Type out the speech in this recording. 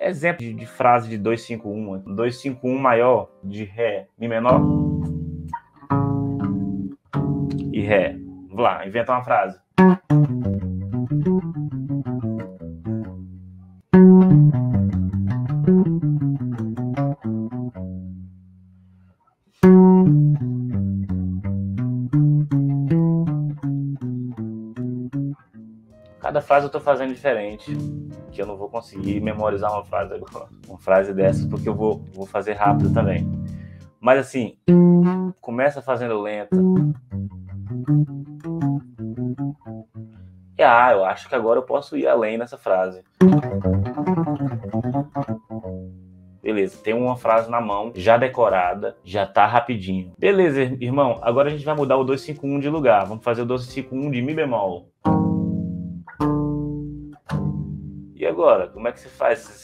exemplo de, de frase de 251. 251 maior de Ré, Mi menor e Ré. Vamos lá, inventa uma frase. Cada frase eu tô fazendo diferente, que eu não vou conseguir memorizar uma frase agora, uma frase dessas, porque eu vou, vou fazer rápido também. Mas assim, começa fazendo lenta. E, ah, eu acho que agora eu posso ir além nessa frase. Beleza, tem uma frase na mão, já decorada, já tá rapidinho. Beleza, irmão, agora a gente vai mudar o 251 de lugar. Vamos fazer o 251 de Mi bemol. Agora, como é que se faz? Você